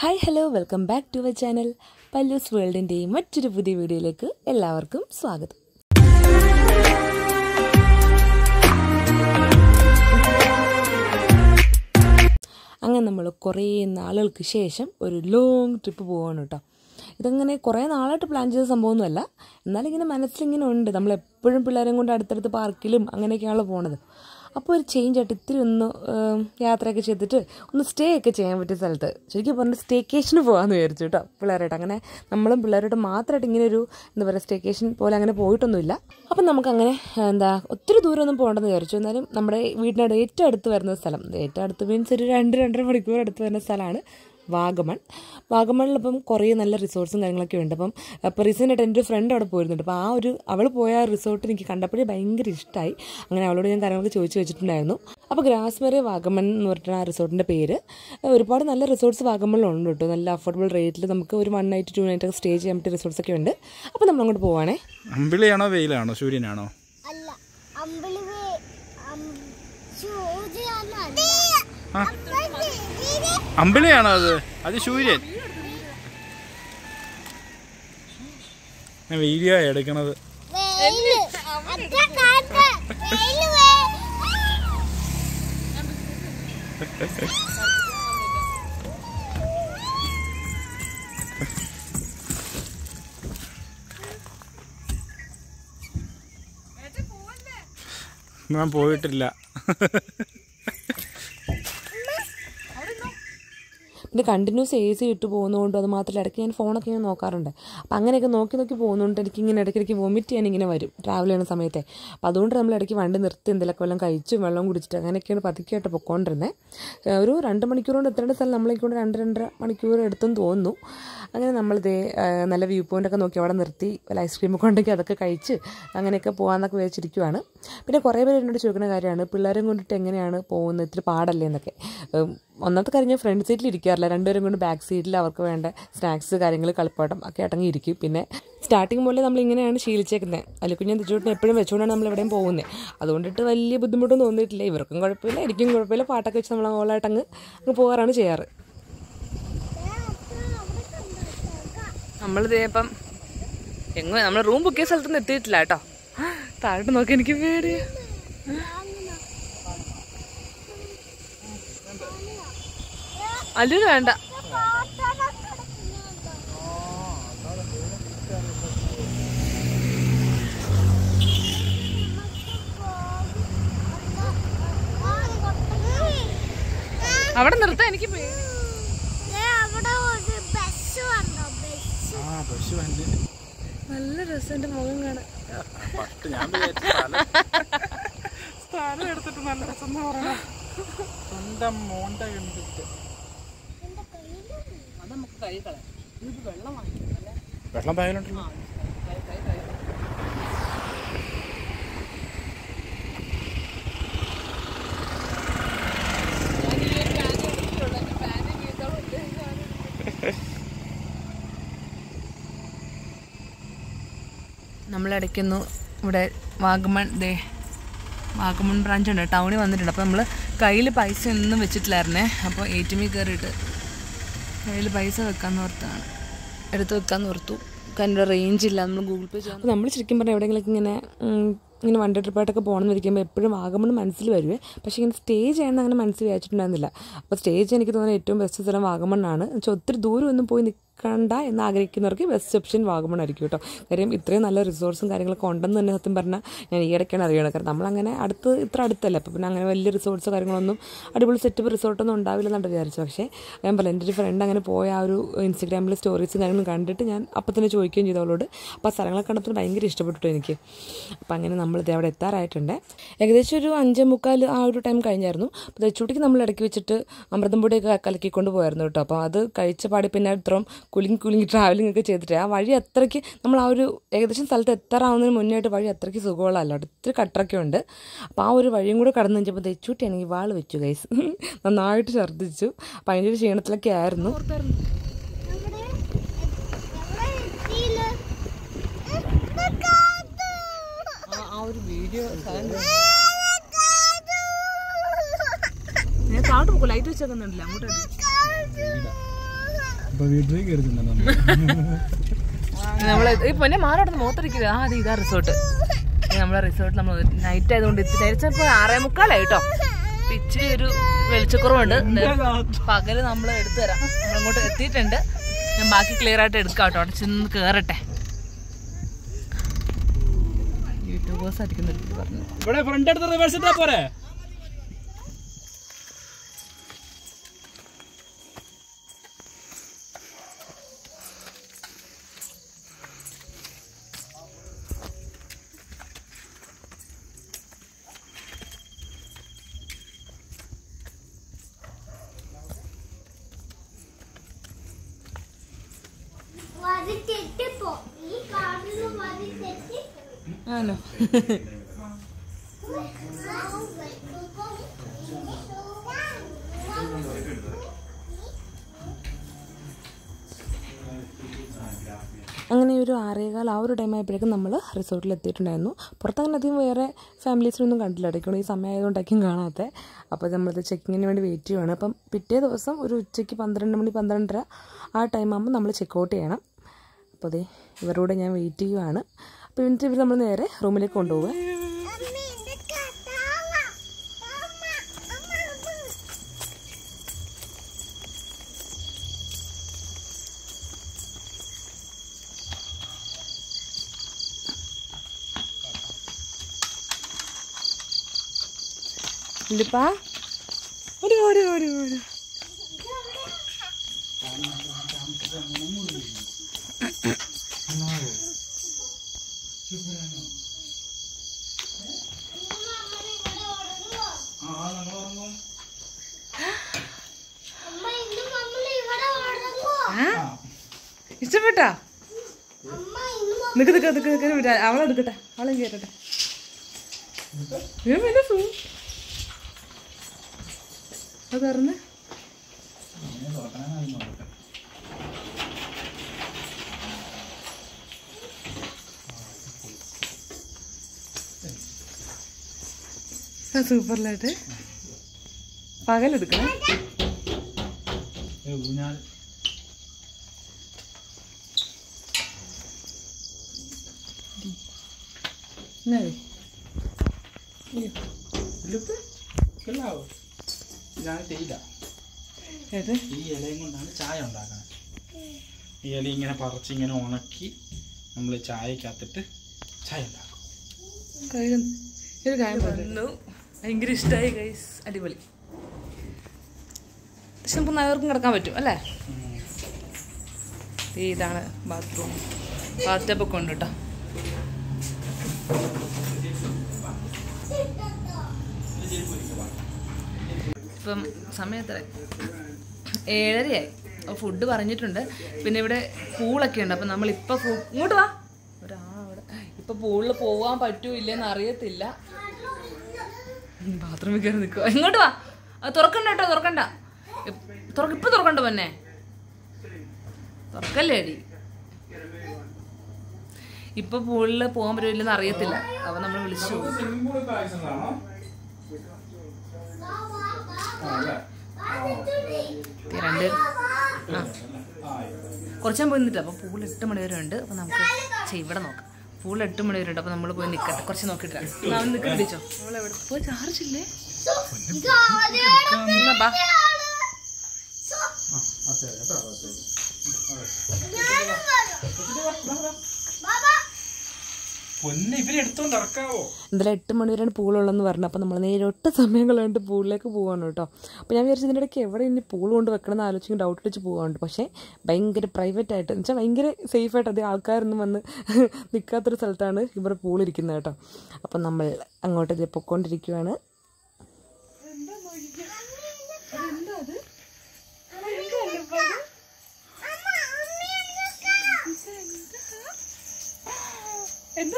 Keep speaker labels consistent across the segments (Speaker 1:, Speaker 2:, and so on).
Speaker 1: Hi hello welcome back to our channel. പല്ലൂസ് വേൾഡിന്റെ മറ്റൊരു പുതിയ വീഡിയോയിലേക്ക് എല്ലാവർക്കും സ്വാഗതം. അങ്ങനെ നമ്മൾ കുറേ നാളുകൾക്ക് ശേഷം ഒരു ലോങ് ട്രിപ്പ് പോവാണ് കേട്ടോ ഇതങ്ങനെ കുറേ നാളായിട്ട് പ്ലാൻ ചെയ്ത സംഭവമൊന്നുമല്ല. എന്നാലിങ്ങനെ മനസ്സിലിങ്ങനെ ഉണ്ട്. നമ്മൾ എപ്പോഴും പിള്ളേരെയും കൊണ്ട് അടുത്തടുത്ത് പാർക്കിലും അങ്ങനെയൊക്കെയാണല്ലോ പോണത്. അപ്പോൾ ഒരു ചേഞ്ച് ആയിട്ട് ഇത്തിരി ഒന്ന് യാത്രയൊക്കെ ചെയ്തിട്ട് ഒന്ന് സ്റ്റേ ഒക്കെ ചെയ്യാൻ പറ്റിയ സ്ഥലത്ത്. ശരിക്കും പറഞ്ഞാൽ സ്റ്റേക്കേഷന് പോകാമെന്ന് വിചാരിച്ചു കേട്ടോ പിള്ളേരായിട്ട്. അങ്ങനെ നമ്മളും പിള്ളേരോട്ട് മാത്രമായിട്ട് ഇങ്ങനെ ഒരു എന്താ പറയുക സ്റ്റേക്കേഷൻ പോലെ അങ്ങനെ പോയിട്ടൊന്നുമില്ല. അപ്പം നമുക്കങ്ങനെ എന്താ ഒത്തിരി ദൂരമൊന്നും പോകണ്ടെന്ന് വിചാരിച്ചു. എന്നാലും നമ്മുടെ വീടിനോട് ഏറ്റവും അടുത്ത് വരുന്ന സ്ഥലം. ഏറ്റവും അടുത്ത് മീൻസ് ഒരു രണ്ട് രണ്ടര മണിക്കൂർ അടുത്ത് വരുന്ന സ്ഥലമാണ്. വാഗമൺ. വാഗമണിൽ ഇപ്പം കുറേ നല്ല റിസോർട്ട്സും കാര്യങ്ങളൊക്കെ ഉണ്ട്. അപ്പം അപ്പോൾ റീസെന്റ് ആയിട്ട് എന്റെ ഒരു ഫ്രണ്ട് അവിടെ പോയിരുന്നുണ്ട് അപ്പോൾ ആ ഒരു അവൾ പോയ ആ റിസോർട്ട് എനിക്ക് കണ്ടപ്പോഴേ ഭയങ്കര ഇഷ്ടമായി അങ്ങനെ അവളോട് ഞാൻ കാര്യങ്ങളൊക്കെ ചോദിച്ചു വെച്ചിട്ടുണ്ടായിരുന്നു. അപ്പോൾ ഗ്രാസ്മെറി വാഗമൺ എന്ന് പറഞ്ഞിട്ടാണ് ആ റിസോർട്ടിന്റെ പേര്. ഒരുപാട് നല്ല റിസോർട്ട്സ് വാഗമണിലുണ്ട് കേട്ടോ. നല്ല അഫോർഡബിൾ റേറ്റിൽ നമുക്ക് ഒരു വൺ നൈറ്റ് ടു നൈറ്റ് ഒക്കെ സ്റ്റേ ചെയ്യാൻ പറ്റിയ റിസോർട്ട്സ് ഒക്കെ ഉണ്ട്. അപ്പോൾ നമ്മൾ അങ്ങോട്ട് പോവാണേ.
Speaker 2: അമ്പിളിയാണോ വെയിലാണോ? സൂര്യനാണോ?
Speaker 3: അല്ല അമ്പിളി അം- സൂര്യയാണ് അല്ല.
Speaker 2: ആ.
Speaker 3: അമ്പിളി, ഇത്
Speaker 2: അമ്പിളിയാണോ അത്? അത് സൂര്യൻ വീഡിയോ എടുക്കണത്. ഞാൻ പോയിട്ടില്ല.
Speaker 1: പിന്നെ കണ്ടിന്യൂസ് എ സി ഇട്ട് പോകുന്നതുകൊണ്ട് അത് മാത്രമല്ല ഇടയ്ക്ക് ഞാൻ ഫോണൊക്കെ ഇങ്ങനെ നോക്കാറുണ്ട്. അപ്പോൾ അങ്ങനെയൊക്കെ നോക്കി നോക്കി പോകുന്നതുകൊണ്ട് എനിക്ക് ഇങ്ങനെ ഇടയ്ക്കിടയ്ക്ക് വൊമിറ്റ് ചെയ്യാൻ ഇങ്ങനെ വരും ട്രാവൽ ചെയ്യുന്ന സമയത്തെ. അപ്പോൾ അതുകൊണ്ട് നമ്മൾ ഇടയ്ക്ക് വണ്ടി നിർത്തി എന്തെങ്കിലുമൊക്കെ വെള്ളം കഴിച്ചും വെള്ളം കുടിച്ചിട്ട് അങ്ങനെയൊക്കെയാണ് പതുക്കെയായിട്ട് പൊക്കോണ്ടിരുന്നത് ഒരു രണ്ട് മണിക്കൂർ കൊണ്ട് എത്തേണ്ട സ്ഥലം? നമ്മളേക്കൊണ്ട് രണ്ട് രണ്ടര മണിക്കൂർ എടുത്തെന്ന് തോന്നുന്നു. അങ്ങനെ നമ്മളിതേ നല്ല വ്യൂ പോയിന്റൊക്കെ നോക്കി അവിടെ നിർത്തി വല്ല ഐസ്ക്രീമൊക്കെ ഉണ്ടെങ്കിൽ അതൊക്കെ കഴിച്ച് അങ്ങനെയൊക്കെ പോകാമെന്നൊക്കെ വിചാരിച്ചിരിക്കുവാണ്. പിന്നെ കുറേ പേര് എന്നോട് ചോദിക്കുന്ന കാര്യമാണ് പിള്ളേരും കൊണ്ടിട്ട് എങ്ങനെയാണ് പോകുന്നത്? ഇത്തിരി പാടല്ലേ എന്നൊക്കെ. ഒന്നാമത്തെ കാര്യം ഞാൻ ഫ്രണ്ട് സീറ്റിൽ ഇരിക്കാറില്ല. രണ്ടുപേരും കൊണ്ട് ബാക്ക് സീറ്റിൽ അവർക്ക് വേണ്ട സ്നാക്സ് കാര്യങ്ങൾ കളിപ്പാട്ടം ഒക്കെ അടങ്ങി ഇരിക്കും. പിന്നെ സ്റ്റാർട്ടിങ് മുതലേ നമ്മൾ ഇങ്ങനെയാണ് ശീലിച്ചേക്കുന്നത് അല്ലിക്കുഞ്ഞൻ തെച്ചുകൂട്ടിന് എപ്പോഴും വെച്ചുകൊണ്ടാണ് നമ്മൾ എവിടെയും പോകുന്നത് അതുകൊണ്ടിട്ട് വലിയ ബുദ്ധിമുട്ടൊന്നും തോന്നിയിട്ടില്ല. ഇവർക്കും കുഴപ്പമില്ല എനിക്കും കുഴപ്പമില്ല. പാട്ടൊക്കെ വെച്ച് നമ്മൾ ഓളായിട്ട് അങ്ങ് അങ്ങ് പോകാറാണ് ചെയ്യാറ്. നമ്മളിതേ ഇപ്പം എങ്ങനെ നമ്മൾ റൂം ബുക്ക് ചെയ്ത സ്ഥലത്തൊന്നും എത്തിയിട്ടില്ല കേട്ടോ. താഴോട്ട് നോക്കി എനിക്ക് പേടിയാ. അല്ലൂര് വേണ്ട. അവിടെ നിർത്താൻ എനിക്ക് നല്ല രസം എന്റെ മുഖം കാണാൻ.
Speaker 2: സ്ഥലം.
Speaker 1: എടുത്തിട്ട് നല്ല രസം
Speaker 2: സ്വന്തം മോണ്ട കണ്ടിട്ട്.
Speaker 1: കൈ കളയാം ഇത് വെള്ളം വാങ്ങിക്കും അല്ലേ
Speaker 2: വെള്ളം പായലുണ്ടല്ലോ
Speaker 1: നമ്മളിടയ്ക്കൊന്നു ഇവിടെ വാഗമൺ ദേ വാഗമൺ ബ്രാഞ്ച് ഉണ്ട്. ടൗണിൽ വന്നിട്ടുണ്ട്. അപ്പോൾ നമ്മൾ കയ്യിൽ പൈസ ഒന്നും വെച്ചിട്ടില്ലായിരുന്നേ. അപ്പോൾ എ ടി എമ്മിൽ കയറിയിട്ട് കയ്യിൽ പൈസ വെക്കാന്ന് ഓർത്താണ്. എടുത്ത് വെക്കാന്ന് ഓർത്തു. കാരണം റേഞ്ച് ഇല്ല. നമ്മൾ ഗൂഗിൾ പേ ചെയ്യാം അപ്പോൾ നമ്മൾ ശരിക്കും പറഞ്ഞാൽ എവിടെയെങ്കിലും ഇങ്ങനെ ഇങ്ങനെ വണ്ടി ട്രിപ്പായിട്ടൊക്കെ ട്രിപ്പായിട്ടൊക്കെ പോകണമെന്ന് ഇരിക്കുമ്പോൾ എപ്പോഴും വാഗമൺ മനസ്സിൽ വരുവേ. പക്ഷേ ഇങ്ങനെ സ്റ്റേ ചെയ്യണമെന്ന് അങ്ങനെ മനസ്സിൽ വിചാരിച്ചിട്ടുണ്ടായിരുന്നില്ല. അപ്പോൾ സ്റ്റേ ചെയ്യാൻ എനിക്ക് തോന്നുന്നത് ഏറ്റവും ബെസ്റ്റ് സ്ഥലം വാഗമണ്ണാണ്. എന്നുവെച്ചാൽ ഒത്തിരി ദൂരം ഒന്നും പോയി നിൽക്കണ്ട എന്ന് ആഗ്രഹിക്കുന്നവർക്ക് ബെസ്റ്റ് ഓപ്ഷൻ വാഗമൺ കേട്ടോ. കാര്യം ഇത്രയും നല്ല റിസോർട്ട്സും കാര്യങ്ങളൊക്കെ ഉണ്ടെന്ന് തന്നെ സത്യം പറഞ്ഞാൽ ഞാൻ ഈ ഇടയ്ക്കാണ് അറിയണത്. കാരണം നമ്മളങ്ങനെ അടുത്ത് ഇത്ര അടുത്തല്ല. അപ്പോൾ പിന്നെ അങ്ങനെ വലിയ റിസോർട്ട്സോ കാര്യങ്ങളൊന്നും അടിപൊളി സെറ്റപ്പ് റിസോർട്ടൊന്നും ഉണ്ടാവില്ലെന്നാണ് വിചാരിച്ചു പക്ഷേ ഞാൻ പറയാം എന്റെ ഒരു ഫ്രണ്ട് അങ്ങനെ പോയ ആ ഒരു ഇൻസ്റ്റഗ്രാമിൽ സ്റ്റോറീസും കാര്യങ്ങളും കണ്ടിട്ട് ഞാൻ അപ്പം തന്നെ ചോദിക്കുകയും ചെയ്തു അവളോട്. അപ്പോൾ ആ സ്ഥലങ്ങളൊക്കെ കണ്ടപ്പോൾ ഭയങ്കര ഇഷ്ടപ്പെട്ടു എനിക്ക്. അപ്പോൾ അങ്ങനെ നമ്മൾ ഇത് അവിടെ എത്താറായിട്ടുണ്ട്. ഏകദേശം ഒരു അഞ്ചേ മുക്കാൽ ആ ഒരു ടൈം കഴിഞ്ഞായിരുന്നു. അപ്പോൾ തെച്ചൂട്ടിക്ക് നമ്മൾ ഇടയ്ക്ക് വെച്ചിട്ട് അമൃതം പൊടിയൊക്കെ കലക്കിക്കൊണ്ട് പോയായിരുന്നു കേട്ടോ. അപ്പോൾ അത് കഴിച്ച പാടി പിന്നെ ഇത്രയും കുലുങ്ങി കുലുങ്ങി ട്രാവലിംഗ് ഒക്കെ ചെയ്തിട്ട് ആ വഴി അത്രയ്ക്ക് നമ്മൾ ആ ഒരു ഏകദേശം സ്ഥലത്ത് എത്താറാവുന്നതിന് മുന്നേയായിട്ട് വഴി അത്രയ്ക്ക് സുഖമുള്ളതല്ല ഒത്തിരി കട്ടറൊക്കെ ഉണ്ട് അപ്പോൾ ആ ഒരു വഴിയും കൂടെ കടന്നു വെച്ചപ്പോൾ എനിക്ക് വാൾ വെച്ചു ഗൈസ് നന്നായിട്ട് ഛർദ്ദിച്ചു അപ്പോൾ അതിന്റെ ഒരു ക്ഷീണത്തിലൊക്കെ ആയിരുന്നു ആ ഒരു വീഡിയോ. ഞാൻ താഴോട്ട് പോകും ലൈറ്റ് വെച്ചേക്കുന്നുണ്ടല്ലോ അങ്ങോട്ട്.
Speaker 2: അപ്പൊ വീട്ടിലേക്ക്
Speaker 4: നമ്മൾ ഈ പൊന്നെ മാറോട്ട് മൂത്തിരിക്കുന്നത് ആ അതെ ഇതാ റിസോർട്ട്. നമ്മളെ റിസോർട്ട് നമ്മൾ നൈറ്റ് ആയതുകൊണ്ട് ഇപ്പൊ ആറേ മുക്കാലായി കേട്ടോ. ഇച്ചിരി ഒരു വെളിച്ചക്കുറവുണ്ട്. പകൽ നമ്മൾ എടുത്തു തരാം. നമ്മൾ അങ്ങോട്ട് എത്തിയിട്ടുണ്ട്. ഞാൻ ബാക്കി ക്ലിയർ ആയിട്ട് എടുക്കാം കേട്ടോ. അവിടെ ചെന്ന് കേറട്ടെ. യൂട്യൂബേഴ്സ് ആയിരിക്കും നിർത്തി പറഞ്ഞു.
Speaker 2: ഇവിടെ ഫ്രണ്ട് എടുത്ത് റിവേഴ്സ് ഇട്ടാ പോരെ
Speaker 3: വരി തെറ്റിപ്പോ ഈ കാറിൽ വരി തെറ്റി
Speaker 4: ആണോ അങ്ങനെ ഒരു ആറേകാൽ ആ ഒരു ടൈം ആയപ്പോഴേക്കും നമ്മൾ റിസോർട്ടിൽ എത്തിയിട്ടുണ്ടായിരുന്നു. പുറത്തങ്ങനെ അധികം വേറെ ഫാമിലീസിനൊന്നും കണ്ടില്ല. ഇടയ്ക്കണം ഈ സമയം ആയതുകൊണ്ടായിരിക്കും കാണാത്തത് അപ്പോൾ നമ്മളത് ചെക്കിങ്ങിന് വേണ്ടി വെയിറ്റ് ചെയ്യുവാണ്. അപ്പം പിറ്റേ ദിവസം ഒരു ഉച്ചയ്ക്ക് പന്ത്രണ്ട് മണി പന്ത്രണ്ടര ആ ടൈം ആകുമ്പോൾ നമ്മൾ ചെക്ക് ഔട്ട് ചെയ്യണം. അപ്പോൾ അതെ ഇവരോട് ഞാൻ വെയിറ്റ് ചെയ്യുവാണ്. അപ്പോൾ എന്നിട്ട് ഇവർ നമ്മൾ നേരെ റൂമിലേക്ക് കൊണ്ടുപോകുക ഇല്ലിപ്പാ. ഒരു ഒരു ഒരു ഒരു
Speaker 3: അമ്മ ഇന്ന് നമ്മൾ ഇവിടെ ഉറങ്ങുവോ
Speaker 4: ഇഷ്ടപ്പെട്ടാ
Speaker 3: അമ്മ ഇന്ന്
Speaker 4: നിക്ക് നിക്ക് നിക്ക് നിക്ക് നിക്ക് അവളെ എടുക്കട്ടെ. അവളെ സൂ. അത് സൂപ്പറിലായിട്ട്. പകലെടുക്കണം.
Speaker 2: ഊഞ്ഞാൽ
Speaker 4: എന്നാ മതി.
Speaker 2: ഇതിലിട്ട് കൊള്ളാവോ ഇതാണ് തേയില
Speaker 4: ഏത്?
Speaker 2: ഈ ഇലയും കൊണ്ടാണ് ചായ ഉണ്ടാക്കുന്നത് ഈ ഇല ഇങ്ങനെ പറിച്ച് ഇങ്ങനെ ഉണക്കി നമ്മൾ ചായക്കകത്തിട്ട് ചായ ഉണ്ടാക്കും.
Speaker 4: ഒരു കാര്യം പറഞ്ഞു ഭയങ്കര ഇഷ്ടമായി ഗൈസ് അടിപൊളി. പക്ഷെ നമുക്ക് നഗർക്കും കിടക്കാൻ പറ്റും അല്ലേ? ഇതാണ് ബാത്റൂം ബാത്ത് ഒക്കെ ഉണ്ട് കേട്ടോ. ഇപ്പം സമയം എത്ര ഏഴരയായി. അപ്പോൾ ഫുഡ് പറഞ്ഞിട്ടുണ്ട്. പിന്നെ ഇവിടെ പൂളൊക്കെ ഉണ്ട്. അപ്പം നമ്മളിപ്പോൾ പൂ ഇങ്ങോട്ട് വാ. ഒരാളവിടെ ഇപ്പം പൂളിൽ പോകാൻ പറ്റുമോ ഇല്ലെന്ന് അറിയത്തില്ല. ബാത്റൂമിൽ കയറി നിൽക്കുക ഇങ്ങോട്ട് വാ. തുറക്കണ്ട കേട്ടോ തുറക്കണ്ട. തുറക്ക ഇപ്പം തുറക്കണ്ട പൊന്നെ. തുറക്കല്ലേ അടി ഇപ്പൊ പൂളിൽ പോകാൻ പറ്റില്ലെന്ന് അറിയത്തില്ല. അപ്പൊ നമ്മൾ വിളിച്ചു രണ്ട് ആ. കുറച്ചാൻ പോയി നിന്നിട്ട് അപ്പോൾ പൂൾ എട്ട് മണി വരെ ഉണ്ട് അപ്പോൾ നമുക്ക് ചേ ഇവിടെ നോക്കാം. പൂൾ എട്ട് മണി വരെ ഉണ്ട് അപ്പോൾ നമ്മൾ പോയി നിൽക്കട്ടെ കുറച്ച് നോക്കിയിട്ട് നിക്കോ അവൻ നമ്മൾ എവിടെ? പോയി ചാർജ് ഇല്ലേ? ബാ.
Speaker 2: പൊന്നെ
Speaker 4: ഇന്നലെ എട്ട് മണി വരെയാണ് പൂളുള്ളതെന്ന് പറഞ്ഞു അപ്പോൾ നമ്മൾ നേരെ ഒട്ട് സമയം കളഞ്ഞിട്ട് പൂളിലേക്ക് പോവാണ് കേട്ടോ. അപ്പോൾ ഞാൻ വിചാരിച്ചു ഇതിന്റെ ഇടയ്ക്ക് എവിടെ ഇനി പൂൾ കൊണ്ട് വെക്കണം എന്ന് ആലോചിക്കും ഡൗട്ട് അടിച്ച് പോകാനുണ്ട് പക്ഷേ ഭയങ്കര പ്രൈവറ്റ് ആയിട്ട് എന്ന് വെച്ചാൽ ഭയങ്കര സേഫായിട്ട് അധികം ആൾക്കാരൊന്നും വന്ന് നിൽക്കാത്തൊരു സ്ഥലത്താണ് ഇവിടെ പൂളിരിക്കുന്നത് കേട്ടോ. അപ്പം നമ്മൾ അങ്ങോട്ട്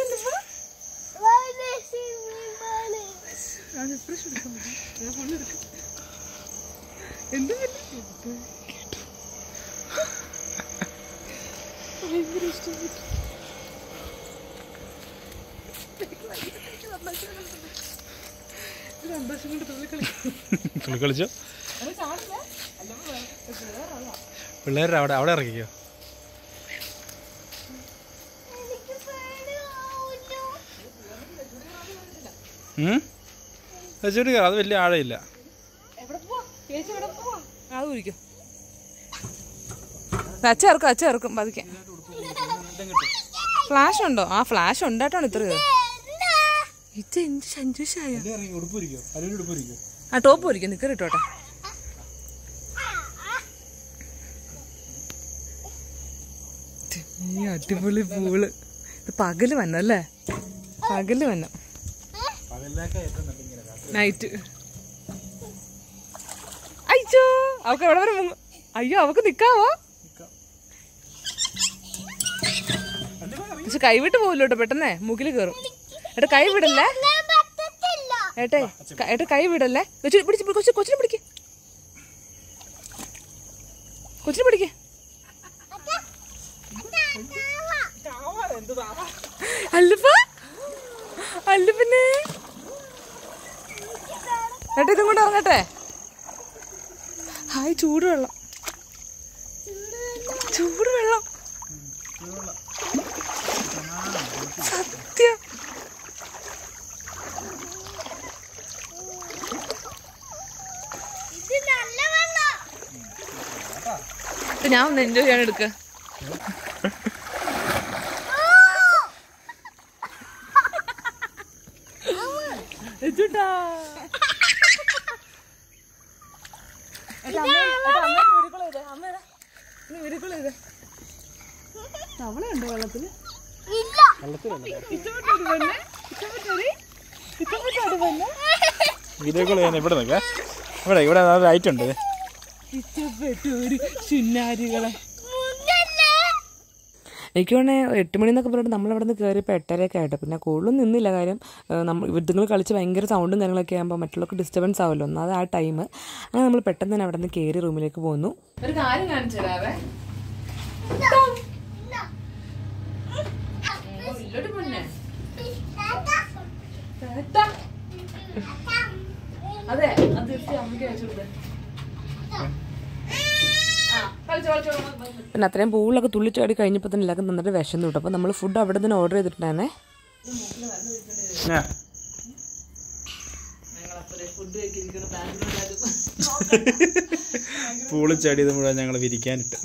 Speaker 2: തുള്ളി കളിച്ചോ? പിള്ളേരുടെ അവിടെ അവിടെ ഇറക്കിക്കോ വെച്ചിട്ട് കയറാം അത് വലിയ ആഴമില്ല
Speaker 1: അത് ഇറക്കും അച്ഛ ഇറക്കും പതുക്കെ. ഫ്ലാഷ് ഉണ്ടോ? ആ ഫ്ലാഷ് ഉണ്ടായിട്ടാണ് ഇത്ര ഇത്
Speaker 3: എന്താ?
Speaker 2: ഉടുപ്പിരിക്കോ
Speaker 1: ആ ടോപ്പ് പൊരിക്കും നിക്കറി ഇട്ടോട്ടെ. അടിപൊളി പൂൾ. ഇത് പകൽ വന്നല്ലേ പകൽ വന്നു
Speaker 2: പകലിലേക്ക് ഏറ്റവും നല്ല ഇങ്ങനെ രാത്രി.
Speaker 1: നൈറ്റ് അയ്യോ അവക്ക് എവിടെ വരെ മുങ്ങ അയ്യോ അവക്ക് നിക്കാവോ?
Speaker 2: നിക്കാം.
Speaker 1: പക്ഷെ കൈവിട്ട് പോകില്ല കേട്ടോ പെട്ടെന്നേ? മൂക്കിൽ കയറും ഏട്ടാ കൈ വിടല്ലേ?
Speaker 3: ഏട്ടേ പറ്റത്തില്ല.
Speaker 1: ഏട്ടെ ക- ഏട്ടാ കൈ വിടല്ലേ? കൊച്ചു പിടിച്ച് കൊച്ചു കൊച്ചിനെ പിടിക്ക്. കൊച്ചിനെ പിടിക്ക്. അല്ലപ്പ അല്ല പിന്നെ ഏട്ടാ ഇതും കൊണ്ട് ഇറങ്ങട്ടെ. ഹായ് ചൂട് വെള്ളം ചൂട് വെള്ളം. സത്യം ഞാൻ ഒന്ന് എൻജോയ് ചെയ്യാൻ എടുക്ക.
Speaker 2: വീഡിയോ കോൾ ചെയ്യാൻ ഇവിടെ നിൽക്കാം. ഇവിടെ ഇവിടെ ലൈറ്റ് ഉണ്ട്?
Speaker 1: എനിക്ക് വേണേൽ എട്ട് മണി എന്നൊക്കെ പറഞ്ഞിട്ട് നമ്മൾ അവിടെ നിന്ന് കയറിയപ്പോൾ എട്ടരയൊക്കെ ആയിട്ട്. പിന്നെ കൂടുതലും നിന്നില്ല. കാര്യം നമ്മൾ ഇതുങ്ങൾ കളിച്ച് ഭയങ്കര സൗണ്ടും കാര്യങ്ങളൊക്കെ ആകുമ്പോൾ മറ്റുള്ളവർക്ക് ഡിസ്റ്റർബൻസ് ആവുമല്ലോ ഒന്നാമത് ആ ടൈം അങ്ങനെ നമ്മൾ പെട്ടെന്ന് തന്നെ അവിടെ നിന്ന് കയറി റൂമിലേക്ക് പോന്നു. ഒരു കാര്യം കാണിച്ചു തരാവേ. അതെ അത് അമ്മയ്ക്ക് പിന്നെ അത്രയും പൂളൊക്കെ തുള്ളിച്ചാടി കഴിഞ്ഞപ്പോൾ തന്നെ എല്ലാവർക്കും നന്നായിട്ട് വിഷം തൊട്ടു അപ്പോൾ നമ്മൾ ഫുഡ് അവിടെ നിന്ന് ഓർഡർ ചെയ്തിട്ടുണ്ടായിരുന്നേ.
Speaker 2: പൂളിച്ചാടി മുഴുവൻ ഞങ്ങൾ വിരിക്കാനിട്ട്.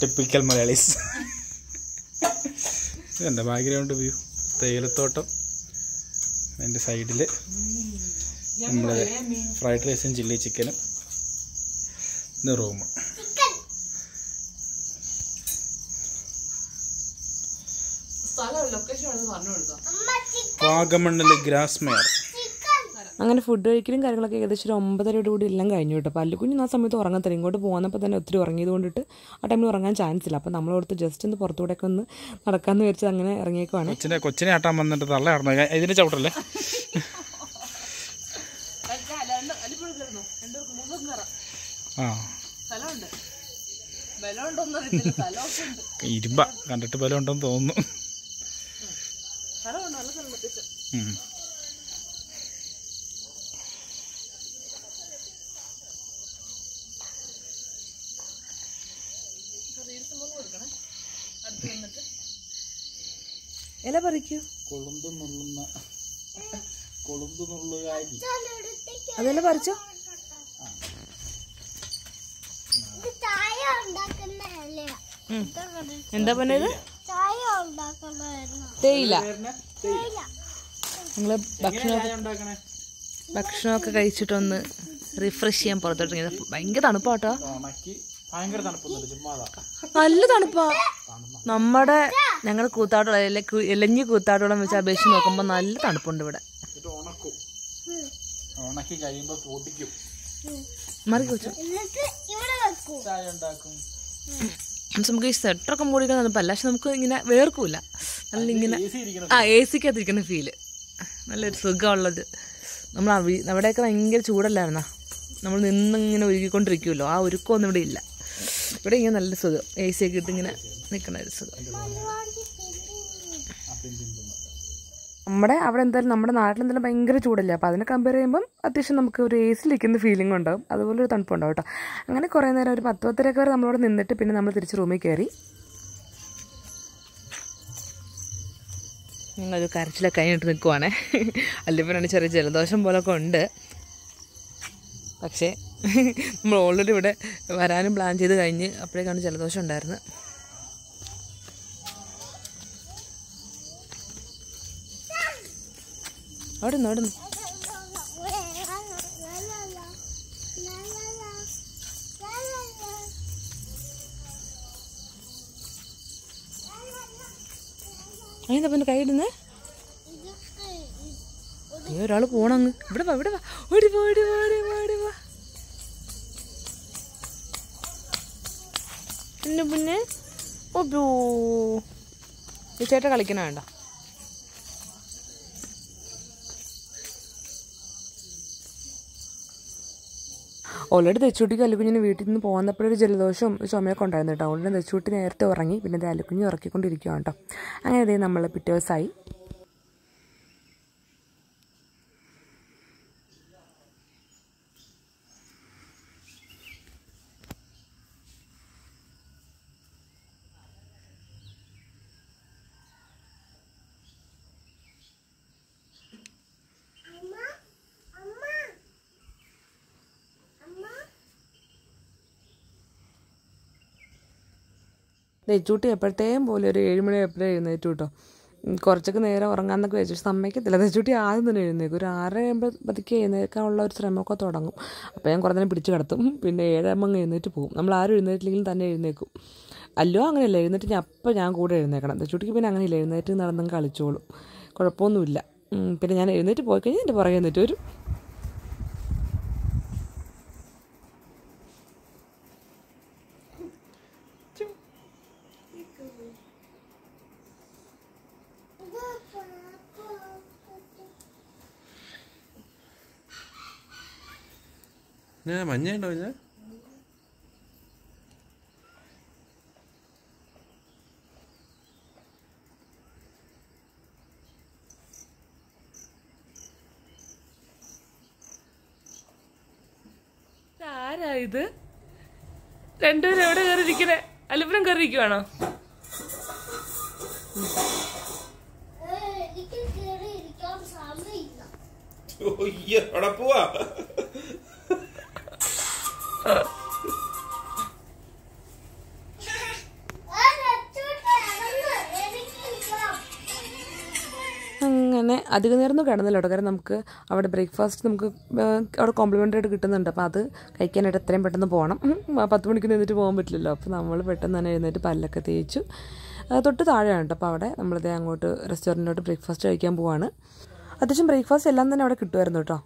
Speaker 2: ടിപ്പിക്കൽ മലയാളീസ് എന്താ ബാക്ക്ഗ്രൗണ്ട് വ്യൂ? തേയിലത്തോട്ടം. എന്റെ സൈഡിൽ നമ്മുടെ ഫ്രൈഡ് റൈസും ചില്ലി ചിക്കനും ഇത് റൂം
Speaker 3: അമ്മ ചിക്കൻ
Speaker 2: വാഗമണ്ണിൽ ഗ്രാസ് മെയർ.
Speaker 3: ചിക്കൻ
Speaker 1: അങ്ങനെ ഫുഡ് കഴിക്കലും കാര്യങ്ങളൊക്കെ ഏകദേശം ഒരു ഒമ്പതരയോട് കൂടി എല്ലാം കഴിഞ്ഞു കേട്ടോ. പല്ലുകുഞ്ഞ് ആ സമയത്ത് ഉറങ്ങത്തില്ല ഇങ്ങോട്ട് പോകുന്നപ്പോൾ തന്നെ ഒത്തിരി ഉറങ്ങിയത് കൊണ്ടിട്ട് ആ ടൈമിൽ ഉറങ്ങാൻ ചാൻസ് ഇല്ല. അപ്പോൾ നമ്മളോടത്ത് ജസ്റ്റ് ഒന്ന് പുറത്തുകൂടെയൊക്കെ ഒന്ന് നടക്കാമെന്ന് വിചാരിച്ചത് അങ്ങനെ ഇറങ്ങിയേക്കുവാണ്.
Speaker 2: കൊച്ചിനെ കൊച്ചിനെ ആട്ടാൻ വന്നിട്ട് തള്ള ഇതിന്റെ ഇതിന് ചവിട്ടല്ലേ? ആ. ഇരുമ്പ കണ്ടിട്ട് ബലം ഉണ്ടെന്ന് തോന്നുന്നു.
Speaker 1: ഇല പറിക്കൂ.
Speaker 2: കൊളുന്ത് നുള്ളുന്ന കൊളുന്ത് നുള്ളുകാരി.
Speaker 1: അതെല്ലാം പറിച്ചോ
Speaker 3: ഇത് ചായ ഉണ്ടാക്കുന്ന ഇലയാ. ഇതാ കണ്ടോ?
Speaker 1: എന്താ പറഞ്ഞത്? തേയില. ഞങ്ങൾ ഭക്ഷണം ഭക്ഷണമൊക്കെ കഴിച്ചിട്ടൊന്ന് റിഫ്രഷ് ചെയ്യാൻ പുറത്തോട്ട് ഭയങ്കര തണുപ്പാട്ടോ. നല്ല തണുപ്പാ. നമ്മുടെ ഞങ്ങൾ കൂത്താട്ടോളം ഇല ഇലഞ്ഞി കൂത്താട്ടോളം വെച്ച് അപേക്ഷിച്ച് നോക്കുമ്പോൾ നല്ല തണുപ്പുണ്ട് ഇവിടെ.
Speaker 2: ഉണക്കും. ഉണക്കി കഴിയുമ്പോൾ പൊടിക്കും
Speaker 1: മറി വെച്ചു.
Speaker 3: എന്നിട്ട് ഇവിടെ വെക്കൂ.
Speaker 2: ചായ ഉണ്ടാക്കും.
Speaker 1: പക്ഷെ നമുക്ക് ഈ സ്വെറ്ററൊക്കെ മൂടിക്കാൻ തണുപ്പല്ല പക്ഷെ നമുക്ക് ഇങ്ങനെ വേർക്കൂല. നല്ല ഇങ്ങനെ ആ എ സിക്കകത്തിരിക്കുന്ന ഫീൽ നല്ലൊരു സുഖമുള്ളത്. നമ്മൾ അവിടെയൊക്കെ ഭയങ്കര ചൂടല്ലായിരുന്നാ? നമ്മൾ നിന്നിങ്ങനെ ഒരുക്കിക്കൊണ്ടിരിക്കുമല്ലോ ആ ഒരുക്കമൊന്നും ഇവിടെ ഇല്ല. ഇവിടെ ഇങ്ങനെ നല്ല സുഖം. എ സി ഒക്കെ ഇട്ട് ഇങ്ങനെ നിൽക്കണ ഒരു സുഖം. നമ്മുടെ അവിടെ എന്തായാലും നമ്മുടെ നാട്ടിൽ എന്തായാലും ഭയങ്കര ചൂടല്ലേ? അപ്പോൾ അതിനെ കമ്പയർ ചെയ്യുമ്പം അത്യാവശ്യം നമുക്ക് ഒരു എ സിയിലിരിക്കുന്ന ഫീലിംഗ് ഉണ്ടാവും? അതുപോലെ ഒരു തണുപ്പുണ്ടാവും കേട്ടോ. അങ്ങനെ കുറേ നേരം ഒരു പത്ത് പത്തരയൊക്കെ വരെ നമ്മളവിടെ നിന്നിട്ട് പിന്നെ നമ്മൾ തിരിച്ച് റൂമിൽ കയറി ഞങ്ങളൊരു കരച്ചിലൊക്കെ കഴിഞ്ഞിട്ട് നിൽക്കുവാണേ പിന്നെ ചെറിയ ജലദോഷം പോലൊക്കെ ഉണ്ട്. പക്ഷേ നമ്മൾ ഓൾറെഡി ഇവിടെ വരാനും പ്ലാൻ ചെയ്ത് കഴിഞ്ഞ് അപ്പോഴേക്കാണ് ജലദോഷം ഉണ്ടായിരുന്നത്. അവിടെ നിന്ന് അതിന്റെ പിന്നെ കൈയിടുന്നേ? നീ ഒരാൾ പോണങ്ങ്. ഇവിടെ വാ ഇവിടെ വാ. ഓടി വാ ഓടി വാ ഓടി വാ ഓടി വാ പിന്നെ. പിന്നെ ഓ ചേട്ട കളിക്കണ വേണ്ട ഓൾറെഡി തെച്ചുട്ടിക്ക് അലുക്കുഞ്ഞിന് വീട്ടിൽ നിന്ന് പോകുന്നപ്പോഴൊരു ജലദോഷവും ചുമയൊക്കെ ഉണ്ടായിരുന്നു കേട്ടോ. ഓൾറെഡി തെച്ചുട്ടി നേരത്തെ ഉറങ്ങി പിന്നെ അത് അലുക്കുഞ്ഞ് ഉറക്കിക്കൊണ്ടിരിക്കുകയാണ് കേട്ടോ. അങ്ങനെ ഇതേ നമ്മൾ പിറ്റേ ദിവസമായി തെച്ചൂട്ടി എപ്പോഴത്തേയും പോലെ ഒരു ഏഴുമണി എപ്പോഴും എഴുന്നേറ്റു കേട്ടോ കുറച്ചൊക്കെ നേരം ഉറങ്ങാന്നൊക്കെ വെച്ചു പക്ഷെ സമ്മതിക്കത്തില്ല നെച്ചൂട്ടി ആദ്യം തന്നെ എഴുന്നേക്കും ഒരു ആറര ആകുമ്പോഴത്തേക്ക് എഴുന്നേൽക്കാനുള്ള ഒരു ശ്രമമൊക്കെ തുടങ്ങും. അപ്പോൾ ഞാൻ കുറേ നേരം പിടിച്ച് കിടത്തും. പിന്നെ ഏഴാകുമ്പോൾ എഴുന്നേറ്റ് പോകും. നമ്മൾ ആരും എഴുന്നേറ്റില്ലെങ്കിലും തന്നെ എഴുന്നേക്കും അല്ലോ അങ്ങനെയല്ല. എഴുന്നേറ്റ് ഞാൻ അപ്പം ഞാൻ കൂടെ എഴുന്നേക്കണം. നെച്ചൂട്ടിക്ക് പിന്നെ അങ്ങനെയില്ല. എഴുന്നേറ്റ് നടന്നും കളിച്ചോളും. കുഴപ്പമൊന്നുമില്ല. പിന്നെ ഞാൻ എഴുന്നേറ്റ് പോയി കഴിഞ്ഞാൽ എന്റെ പുറകെ എഴുന്നേറ്റ് വരും.
Speaker 4: ഞാൻ മഞ്ഞയുണ്ടോ ഞാൻ
Speaker 1: ആരാ ഇത്? രണ്ടുപേരും എവിടെ കയറി ഇരിക്കണേ അല്ലുപ്പനം കയറി ഇരിക്കുവാണോ
Speaker 4: അവിടെ പോവാ.
Speaker 1: അങ്ങനെ അധിക നേരം കിടന്നില്ല കേട്ടോ കാരണം നമുക്ക് അവിടെ ബ്രേക്ക്ഫാസ്റ്റ് നമുക്ക് അവിടെ കോംപ്ലിമെന്ററി ആയിട്ട് കിട്ടുന്നുണ്ട്. അപ്പോൾ അത് കഴിക്കാനായിട്ട് എത്രയും പെട്ടെന്ന് പോകണം പത്ത് മണിക്ക് നിന്നിട്ട് പോകാൻ പറ്റില്ലല്ലോ. അപ്പോൾ നമ്മൾ പെട്ടെന്ന് തന്നെ എഴുന്നേറ്റ് പല്ലൊക്കെ തേച്ചു. തൊട്ട് താഴെയാണ് കേട്ടോ അപ്പോൾ അവിടെ നമ്മളിതേ അങ്ങോട്ട് റെസ്റ്റോറന്റിലോട്ട് ബ്രേക്ക്ഫാസ്റ്റ് കഴിക്കാൻ പോവാണ്. അത്യാവശ്യം ബ്രേക്ക്ഫാസ്റ്റ് എല്ലാം തന്നെ അവിടെ കിട്ടുമായിരുന്നു കേട്ടോ.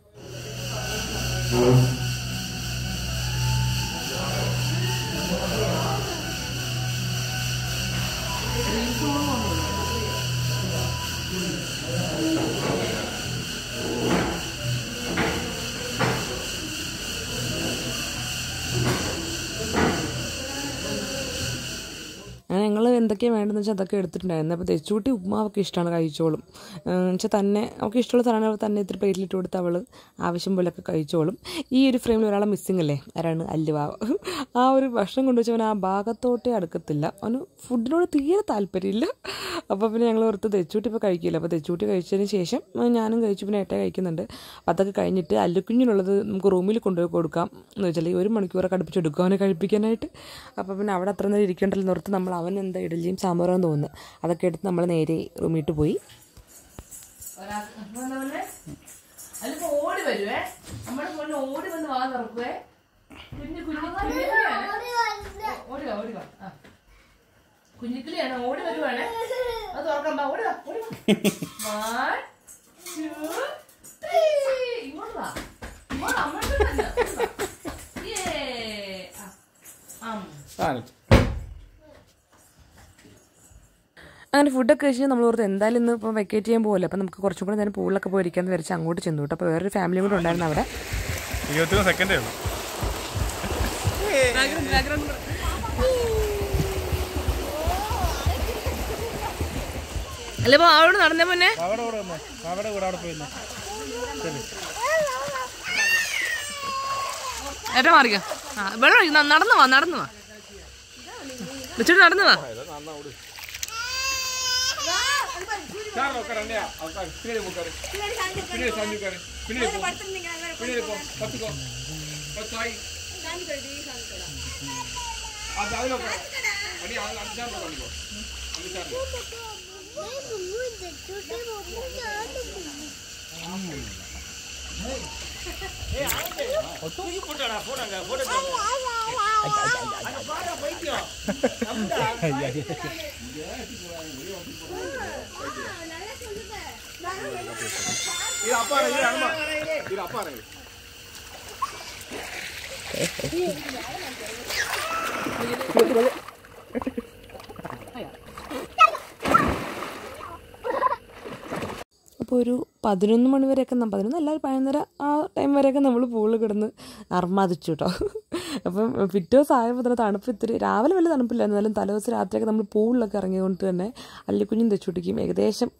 Speaker 1: എന്തൊക്കെയാണ് വേണ്ടതെന്ന് വെച്ചാൽ അതൊക്കെ എടുത്തിട്ടുണ്ടായിരുന്നു. അപ്പോൾ തെച്ചുകൂട്ടി ഉപ്മാവൊക്കെ ഇഷ്ടമാണ് കഴിച്ചോളും. വെച്ചാൽ തന്നെ അവൾക്ക് ഇഷ്ടമുള്ള സാധനങ്ങൾ തന്നെ ഇത്തിരി പ്ലേറ്റിലിട്ട് കൊടുത്ത് അവൾ ആവശ്യം പോലെയൊക്കെ കഴിച്ചോളും. ഈ ഒരു ഫ്രെയിമിൽ ഒരാളെ മിസ്സിംഗ് അല്ലേ? ആരാണ്? അല്ലുവാവ് ആ ഒരു ഭക്ഷണം കൊണ്ടുവച്ചവൻ ആ ഭാഗത്തോട്ടേ അടുക്കത്തില്ല. അവന് ഫുഡിനോട് തീരെ താല്പര്യമില്ല. അപ്പോൾ പിന്നെ ഞങ്ങൾ ഓർത്ത് തെച്ചൂട്ടി ഇപ്പോൾ കഴിക്കില്ല. അപ്പോൾ തെച്ചൂട്ടി കഴിച്ചതിന് ശേഷം ഞാനും കഴിച്ചു. പിന്നെ ഏട്ട കഴിക്കുന്നുണ്ട്. അതൊക്കെ കഴിഞ്ഞിട്ട് അല്ലുക്കുഞ്ഞിനുള്ളത് നമുക്ക് റൂമിൽ കൊണ്ടുപോയി കൊടുക്കാം. എന്ന് വെച്ചാൽ ഒരു മണിക്കൂറൊക്കെ അടുപ്പിച്ചെടുക്കും അവനെ കഴിപ്പിക്കാനായിട്ട്. അപ്പോൾ പിന്നെ അവിടെ അത്ര നേരം ഇരിക്കേണ്ടല്ലോ നിർത്ത് നമ്മൾ അവൻ എന്താ ഇഡലിയും സാമ്പാറും തോന്നുന്നു അതൊക്കെ എടുത്ത് നമ്മൾ നേരെ റൂമിട്ട് പോയി ഓടി വരുവേ ഓടി വന്ന് ഓടി ഓടി വരുവാണ് അത് തുറക്കാൻ ഓടി വാ ഓടി വാ. ഇങ്ങോട്ട് വാ ഇങ്ങോട്ട് ആ. ആം.
Speaker 2: കാണിച്ചു
Speaker 1: അങ്ങനെ ഫുഡൊക്കെ കഴിച്ച് നമ്മൾ ഓർത്ത് എന്തായാലും ഇന്ന് ഇപ്പോൾ വെക്കേറ്റ് ചെയ്യാൻ പോകില്ല അപ്പോൾ നമുക്ക് കുറച്ചും കൂടെ നേരം പൂളിലൊക്കെ പോയിരിക്കാന്ന് വിചാരിച്ച് അങ്ങോട്ട് ചെന്നു കേട്ടോ. അപ്പോൾ വേറൊരു ഫാമിലി കൂടെ ഉണ്ടായിരുന്നു അവിടെ.
Speaker 4: സെക്കൻഡേ ഉള്ളൂ.
Speaker 1: അല്ലേ അപ്പൊ അവിടെ നടന്നേ മുന്നേ
Speaker 2: അവിടെ കൂടെ വന്നേ. അവിടെ കൂടെ അവിടെ പോയി
Speaker 1: ഏറ്റവും മാറിക്ക. വെള്ളം നടന്നു വാ നടന്നു വാ. വെച്ചിട്ട് നടന്നു വാ.
Speaker 4: சார் உட்கார அண்ணியா
Speaker 5: உட்காரு பின்னாடி உட்காரு
Speaker 3: பின்னாடி
Speaker 5: சாஞ்சி உட்காரு பின்னாடி போ
Speaker 4: பின்னாடி போ
Speaker 5: பத்துக்கோ பத்து ஆகி அது அதில் உட்காரு அடி அதில் அந்த சார் உட்காந்துக்கோ அந்த சார் ஆமாம் அப்பா
Speaker 1: അപ്പോൾ ഒരു പതിനൊന്ന് മണി വരെയൊക്കെ പതിനൊന്ന് അല്ല പതിനൊന്നര ആ ടൈം വരെയൊക്കെ നമ്മൾ പൂളിൽ കിടന്ന് അർമാദിച്ചു കേട്ടോ അപ്പം പിറ്റേ ദിവസം ആയപ്പോൾ തന്നെ തണുപ്പ് ഇത്തിരി രാവിലെ വലിയ തണുപ്പില്ല എന്നാലും തലേദിവസം രാത്രിയൊക്കെ നമ്മൾ പൂളിലൊക്കെ ഇറങ്ങിയതുകൊണ്ട് തന്നെ അല്ലിക്കുഞ്ഞും തെച്ചുട്ടിക്കും ഏകദേശം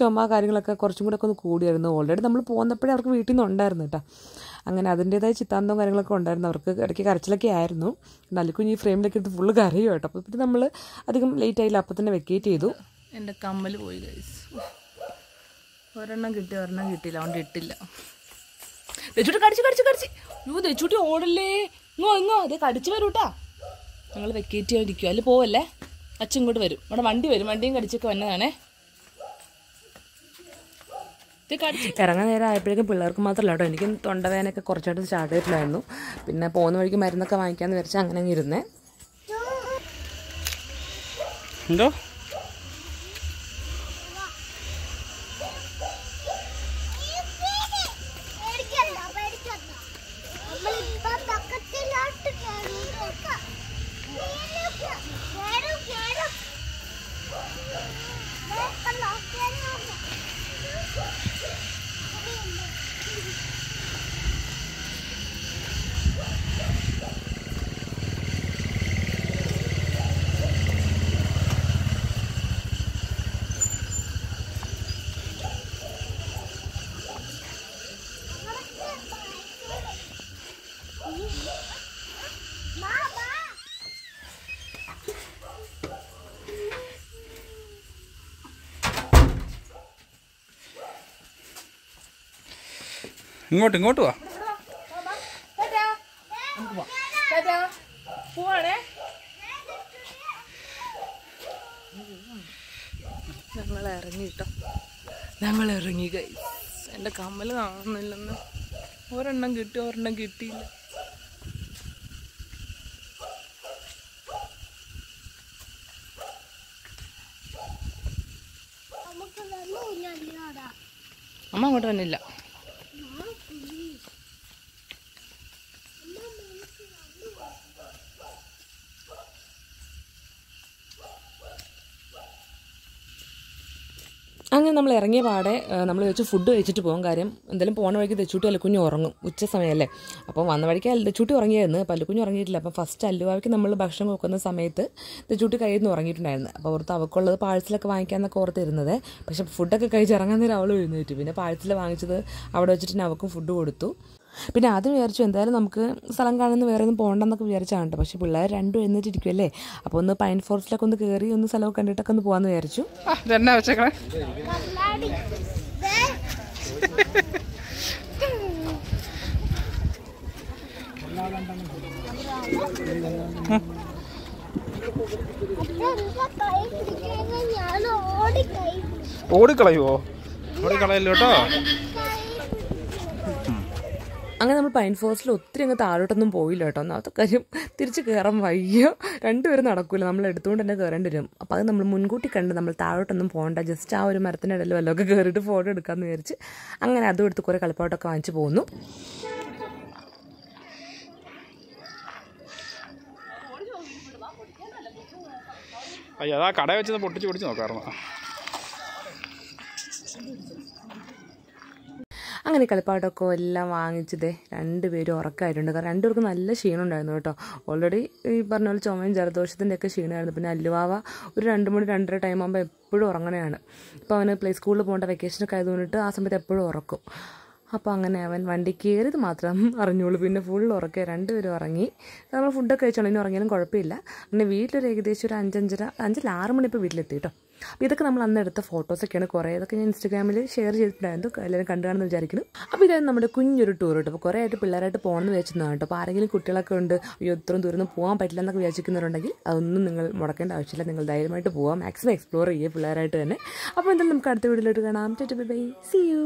Speaker 1: ചുമ കാര്യങ്ങളൊക്കെ കുറച്ചും കൂടെ ഒക്കെ ഒന്ന് കൂടിയായിരുന്നു. ഓൾറെഡി നമ്മൾ പോകുന്നപ്പോഴേ അവർക്ക് വീട്ടിൽ നിന്ന് ഉണ്ടായിരുന്നു കേട്ടോ അങ്ങനെ അതിന്റേതായ ചിത്താന്തവും കാര്യങ്ങളൊക്കെ ഉണ്ടായിരുന്നു. അവർക്ക് ഇടയ്ക്ക് കരച്ചിലൊക്കെ ആയിരുന്നു. അല്ലിക്കുഞ്ഞ് ഈ ഫ്രെയിമിലൊക്കെ ഇട്ട് ഫുള്ള് കരയും കേട്ടോ അപ്പോൾ പിന്നെ നമ്മൾ അധികം ലേറ്റ് ആയില്ല. അപ്പോൾ തന്നെ വെക്കേറ്റ് ചെയ്തു. എന്റെ കമ്മൽ പോയി ഗൈസ് ഒരെണ്ണം കിട്ടി ഒരെണ്ണം കിട്ടിയില്ല. അതുകൊണ്ട് ഇട്ടില്ല. തെച്ചൂട്ടി കടിച്ച് കടിച്ച് കടിച്ച്. യോ തെച്ചൂട്ടി ഓടല്ലേ? ഇങ്ങോ ഇങ്ങോ. അത് കടിച്ച് വരൂട്ടാ. ഞങ്ങൾ വെക്കേറ്റ് ചെയ്യാതിരിക്കും അതിൽ പോവല്ലേ? അച്ഛൻ ഇങ്ങോട്ട് വരും. ഇവിടെ വണ്ടി വരും. വണ്ടിയും കടിച്ചൊക്കെ വന്നതാണേ. ഇറങ്ങാൻ നേരം ആയപ്പോഴേക്കും പിള്ളേർക്ക് മാത്രമല്ല കേട്ടോ. എനിക്കും തൊണ്ടവേനൊക്കെ കുറച്ചായിട്ട് സ്റ്റാർട്ട് ചെയ്തിട്ടില്ലായിരുന്നു പിന്നെ പോകുന്ന വഴിക്ക് മരുന്നൊക്കെ വാങ്ങിക്കാമെന്ന് വിചാരിച്ചാൽ അങ്ങനെ ഇരുന്നേ.
Speaker 2: എന്തോ? ഇങ്ങോട്ട് ഇങ്ങോട്ട് വാ.
Speaker 1: പോവാണേ. ഞങ്ങൾ ഇറങ്ങി കേട്ടോ. ഞങ്ങൾ ഇറങ്ങി കൈ എന്റെ കമ്മൽ കാണുന്നില്ലെന്ന്. ഒരെണ്ണം കിട്ടി ഒരെണ്ണം കിട്ടിയില്ല. അമ്മ അങ്ങോട്ട് വന്നില്ല അങ്ങനെ നമ്മൾ ഇറങ്ങിയ പാടെ നമ്മൾ വെച്ച് ഫുഡ് കഴിച്ചിട്ട് പോകും കാര്യം എന്തായാലും പോണ വഴിക്ക് തെച്ചൂട്ടി അല്ലുക്കുഞ്ഞ് ഉറങ്ങും ഉച്ച സമയമല്ലേ അപ്പോൾ വന്ന വഴിക്ക് തെച്ചൂട്ടി ഉറങ്ങിയായിരുന്നു. അപ്പോൾ അല്ലുക്കുഞ്ഞ് ഉറങ്ങിയിട്ടില്ല. അപ്പോൾ ഫസ്റ്റ് അല്ലുവായ്ക്ക് നമ്മൾ ഭക്ഷണം കൊടുക്കുന്ന സമയത്ത് തെച്ചൂട്ടി കയ്യിൽ നിന്ന് ഉറങ്ങിയിട്ടുണ്ടായിരുന്നു. അപ്പോൾ ഓർത്ത് അവൾക്കുള്ളത് പാഴ്സലൊക്കെ വാങ്ങിക്കാമെന്നൊക്കെ ഓർത്തിരുന്നത്. പക്ഷേ ഫുഡൊക്കെ കഴിച്ച് ഇറങ്ങാൻ നേരം അവൾ എഴുന്നേറ്റു. പിന്നെ പാഴ്സൽ വാങ്ങിച്ചത് അവിടെ വെച്ചിട്ട് അവക്കും ഫുഡ് കൊടുത്തു. പിന്നെ ആദ്യം വിചാരിച്ചു എന്തായാലും നമുക്ക് സ്ഥലം കാണുന്ന വേറെ ഒന്നും പോകണ്ടെന്നൊക്കെ വിചാരിച്ചാണ് പക്ഷെ പക്ഷേ പിള്ളേർ രണ്ടും എഴുന്നേറ്റിരിക്കുമല്ലേ അപ്പോൾ ഒന്ന് പൈൻ ഫോറസ്റ്റിലൊക്കെ ഒന്ന് കയറി ഒന്ന് സ്ഥലമൊക്കെ കണ്ടിട്ടൊക്കെ ഒന്ന് പോകാമെന്ന് വിചാരിച്ചു.
Speaker 2: ഓടിക്കളയോ വെച്ചേക്കണേ? ഓടിക്കളയുവോ? ഓടിക്കളയല്ലോ കേട്ടോ
Speaker 1: അങ്ങനെ നമ്മൾ പൈൻ ഫോറസ്റ്റിൽ ഒത്തിരി അങ്ങ് താഴോട്ടൊന്നും പോയില്ല കേട്ടോ. ഒന്നാമത്തെ കാര്യം തിരിച്ച് കയറാൻ വയ്യ. രണ്ടുപേരും നടക്കില്ല നമ്മൾ എടുത്തുകൊണ്ട് തന്നെ കയറേണ്ടി വരും. അപ്പോൾ അത് നമ്മൾ മുൻകൂട്ടി കണ്ട് നമ്മൾ താഴോട്ടൊന്നും പോകണ്ട ജസ്റ്റ് ആ ഒരു മരത്തിന്റെ ഇടയിൽ വല്ലതൊക്കെ കയറിയിട്ട് ഫോട്ടോ എടുക്കാമെന്ന് വിചാരിച്ച് അങ്ങനെ അതും എടുത്ത് കുറേ കളിപ്പാട്ടൊക്കെ വാങ്ങിച്ച് പോകുന്നു
Speaker 2: അയ്യോ അതാ കട വെച്ചത് പൊട്ടിച്ച് പൊടിച്ച് നോക്കാറുണ്ട്
Speaker 1: അങ്ങനെ കളിപ്പാട്ടമൊക്കെ എല്ലാം വാങ്ങിച്ചതേ രണ്ടുപേരും ഉറക്കമായിട്ടുണ്ട് കാരണം രണ്ടുപേർക്കും നല്ല ക്ഷീണമുണ്ടായിരുന്നു കേട്ടോ. ഓൾറെഡി ഈ പറഞ്ഞ പോലെ ചുമയും ജലദോഷത്തിന്റെ ഒക്കെ ക്ഷീണമായിരുന്നു. പിന്നെ അല്ലുവാവ ഒരു രണ്ട് മണി രണ്ടര ടൈം ആകുമ്പോൾ എപ്പോഴും ഉറങ്ങണയാണ്. ഇപ്പോൾ അവന് പ്ലേ സ്കൂളിൽ പോകേണ്ട വെക്കേഷനൊക്കെ ആയതുകൊണ്ടിട്ട് ആ സമയത്ത് എപ്പോഴും ഉറക്കും. അപ്പോൾ അങ്ങനെ അവൻ വണ്ടി കയറിയത് മാത്രം അറിഞ്ഞോളൂ. പിന്നെ ഫുൾ ഉറക്കുക രണ്ടുപേരും ഉറങ്ങി. നമ്മൾ ഫുഡൊക്കെ കഴിച്ചോളൂ. ഇനി ഉറങ്ങിയാലും കുഴപ്പമില്ല. പിന്നെ വീട്ടിലൊരു ഏകദേശം ഒരു അഞ്ചഞ്ചര അഞ്ചിൽ ആറ് മണി വീട്ടിലെത്തി കേട്ടോ. അപ്പോൾ ഇതൊക്കെ നമ്മൾ അന്ന് എടുത്ത ഫോട്ടോസൊക്കെയാണ് കുറേ. ഇതൊക്കെ ഞാൻ ഇൻസ്റ്റാഗ്രാമിൽ ഷെയർ ചെയ്തിട്ടുണ്ടായിരുന്നു എല്ലാവരും കണ്ടു കാണുമെന്ന് വിചാരിക്കുന്നു. അപ്പോൾ ഇതായിരുന്നു നമ്മുടെ കുഞ്ഞൊരു ടൂർ കേട്ടോ. അപ്പോൾ കുറേ ആയിട്ട് പിള്ളേരായിട്ട് പോകണമെന്ന് വിചാരിച്ചിരുന്നതാണ് കേട്ടോ. അപ്പോൾ ആരെങ്കിലും കുട്ടികളൊക്കെ ഉണ്ട് അയ്യോ ഇത്രയും ദൂരം പോകാൻ പറ്റില്ല എന്നൊക്കെ വിചാരിക്കുന്നവരുണ്ടെങ്കിൽ അതൊന്നും നിങ്ങൾ മുടക്കേണ്ട ആവശ്യമില്ല. നിങ്ങൾ ധൈര്യമായിട്ട് പോകാം മാക്സിമം എക്സ്പ്ലോർ ചെയ്യുക പിള്ളേരായിട്ട് തന്നെ. അപ്പോൾ എന്തായാലും നമുക്ക് അടുത്ത വീഡിയോയിലോട്ട് കാണാം. By C U